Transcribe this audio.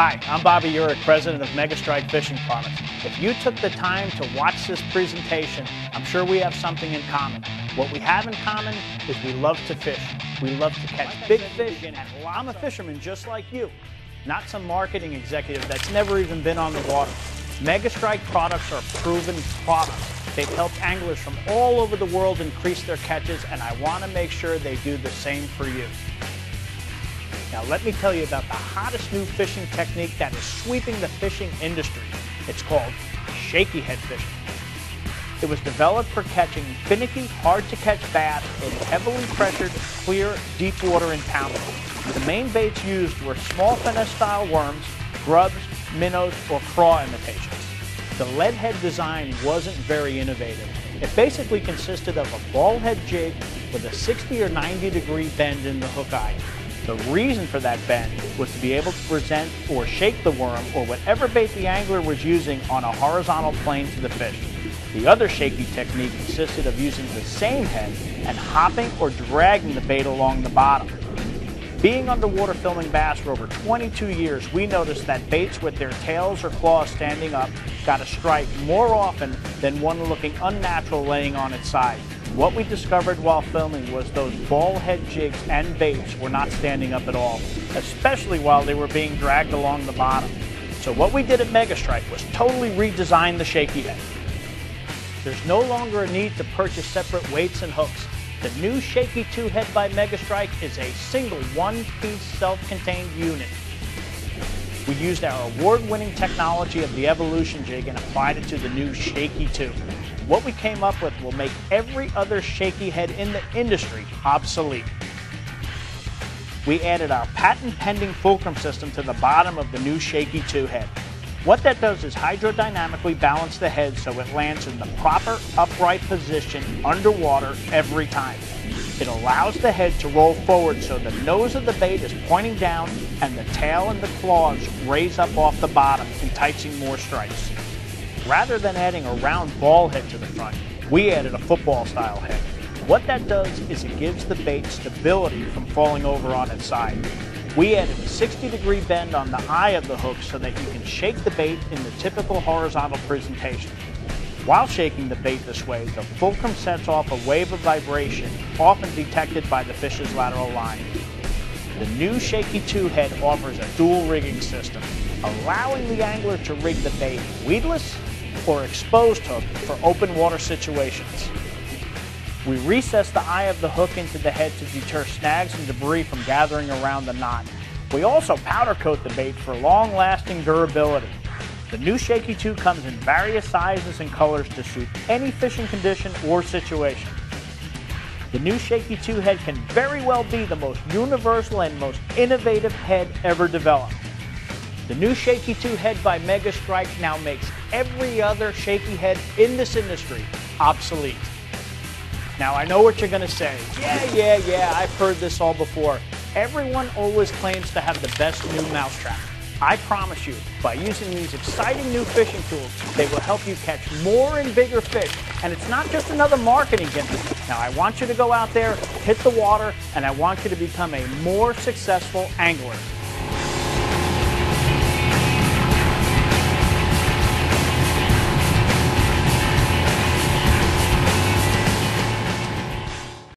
Hi, I'm Bobby Urich, president of Megastrike Fishing Products. If you took the time to watch this presentation, I'm sure we have something in common. What we have in common is we love to fish. We love to catch big fish, and I'm a fisherman just like you, not some marketing executive that's never even been on the water. Megastrike products are proven products. They've helped anglers from all over the world increase their catches, and I want to make sure they do the same for you. Now let me tell you about the hottest new fishing technique that is sweeping the fishing industry. It's called shaky head fishing. It was developed for catching finicky, hard-to-catch bass in heavily pressured, clear, deep water impoundment. The main baits used were small finesse-style worms, grubs, minnows, or craw imitations. The lead head design wasn't very innovative. It basically consisted of a ball head jig with a 60 or 90 degree bend in the hook eye. The reason for that bend was to be able to present or shake the worm or whatever bait the angler was using on a horizontal plane to the fish. The other shaky technique consisted of using the same head and hopping or dragging the bait along the bottom. Being underwater filming bass for over 22 years, we noticed that baits with their tails or claws standing up got a strike more often than one looking unnatural laying on its side. What we discovered while filming was those ball head jigs and baits were not standing up at all, especially while they were being dragged along the bottom. So what we did at Megastrike was totally redesign the shaky head. There's no longer a need to purchase separate weights and hooks. The new Shaky 2 head by Megastrike is a single one-piece self-contained unit. We used our award-winning technology of the Evolution jig and applied it to the new Shaky 2. What we came up with will make every other shaky head in the industry obsolete. We added our patent-pending fulcrum system to the bottom of the new Shaky 2 head. What that does is hydrodynamically balance the head so it lands in the proper upright position underwater every time. It allows the head to roll forward so the nose of the bait is pointing down and the tail and the claws raise up off the bottom, enticing more strikes. Rather than adding a round ball head to the front, we added a football style head. What that does is it gives the bait stability from falling over on its side. We added a 60 degree bend on the eye of the hook so that you can shake the bait in the typical horizontal presentation. While shaking the bait this way, the fulcrum sets off a wave of vibration often detected by the fish's lateral line. The new Shaky 2 head offers a dual rigging system, allowing the angler to rig the bait weedless or exposed hook for open water situations. We recess the eye of the hook into the head to deter snags and debris from gathering around the knot. We also powder coat the bait for long-lasting durability. The new Shaky 2 comes in various sizes and colors to suit any fishing condition or situation. The new Shaky 2 head can very well be the most universal and most innovative head ever developed. The new Shaky 2 head by Megastrike now makes every other shaky head in this industry obsolete. Now I know what you're to say. Yeah, yeah, yeah, I've heard this all before. Everyone always claims to have the best new mousetrap. I promise you, by using these exciting new fishing tools, they will help you catch more and bigger fish. And it's not just another marketing gimmick. Now, I want you to go out there, hit the water, and I want you to become a more successful angler.